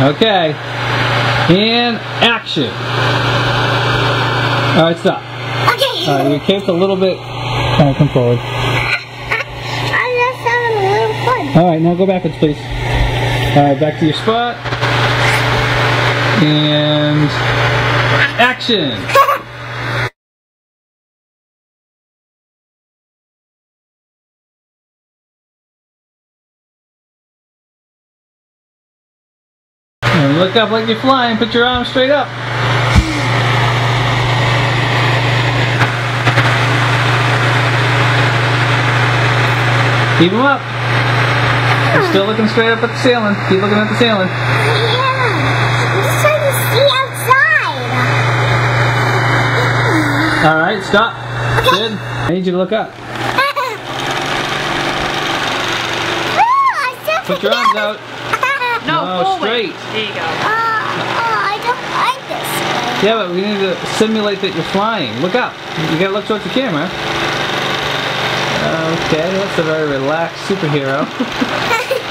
Okay. And action. All right, stop. Okay. All right, your cape's a little bit. All right, come forward. I'm just having a little fun. All right, now go backwards, please. All right, back to your spot. And action. And look up like you're flying. Put your arms straight up. Keep them up. You're still looking straight up at the ceiling. Keep looking at the ceiling. Yeah. I'm trying to see outside. All right, stop. Good. I need you to look up. Oh, Put your arms out. No, No, forward. straight. There you go. Oh, oh, I don't like this way. Yeah, but we need to simulate that you're flying. Look up. You gotta look towards the camera. Okay, that's a very relaxed superhero.